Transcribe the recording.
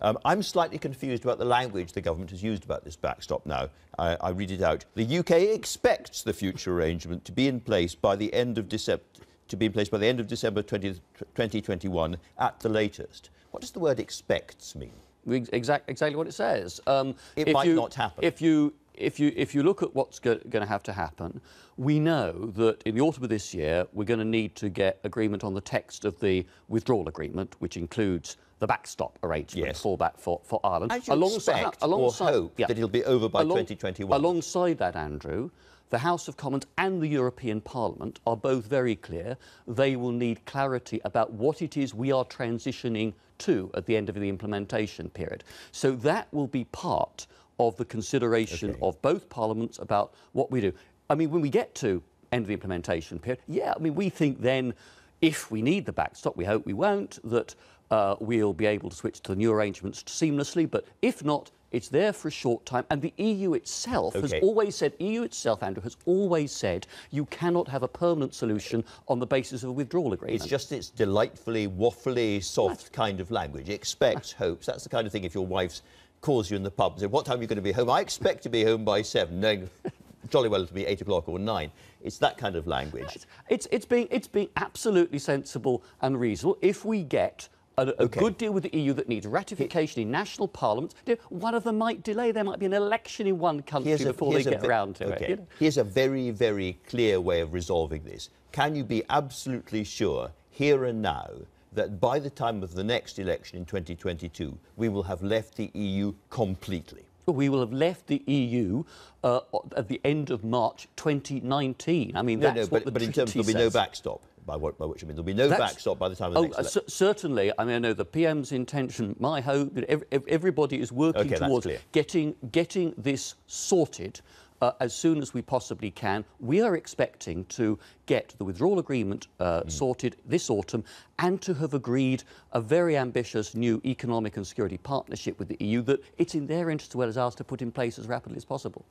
Um, I'm slightly confused about the language the government has used about this backstop now. I, I read it out. The UK expects the future arrangement to be in place by the end of December to be in place by the end of December 20, 2021 at the latest. What does the word expects mean? Exact, exactly what it says. Um, it might you, not happen. If you if you if you look at what's go going to have to happen, we know that in the autumn of this year we're going to need to get agreement on the text of the withdrawal agreement, which includes the backstop arrangement, yes. fallback for, for Ireland. As you alongside, expect alongside, or hope yeah, that it'll be over by along, 2021. Alongside that, Andrew, the House of Commons and the European Parliament are both very clear. They will need clarity about what it is we are transitioning to at the end of the implementation period. So that will be part of the consideration okay. of both parliaments about what we do. I mean, when we get to end of the implementation period, yeah, I mean, we think then if we need the backstop, we hope we won't, that uh, we'll be able to switch to the new arrangements seamlessly. But if not, it's there for a short time. And the EU itself okay. has always said, EU itself, Andrew, has always said you cannot have a permanent solution on the basis of a withdrawal agreement. It's just its delightfully waffly, soft kind of language. It expects hopes. That's the kind of thing if your wife's calls you in the pub and says, what time are you going to be home? I expect to be home by seven, knowing jolly well it'll be eight o'clock or nine. It's that kind of language. It's, it's, being, it's being absolutely sensible and reasonable if we get a, a okay. good deal with the EU that needs ratification in national parliaments. One of them might delay. There might be an election in one country a, before they get around to okay. it. You know? Here's a very, very clear way of resolving this. Can you be absolutely sure, here and now, that by the time of the next election in 2022, we will have left the EU completely. We will have left the EU uh, at the end of March 2019. I mean, no, that's no, but, what the but in terms there'll be no backstop. By, what, by which I mean there'll be no That's, backstop by the time of the oh, next election. Uh, certainly, I mean I know the PM's intention. My hope that every, everybody is working okay, towards getting getting this sorted uh, as soon as we possibly can. We are expecting to get the withdrawal agreement uh, mm. sorted this autumn and to have agreed a very ambitious new economic and security partnership with the EU that it's in their interest as well as ours to put in place as rapidly as possible.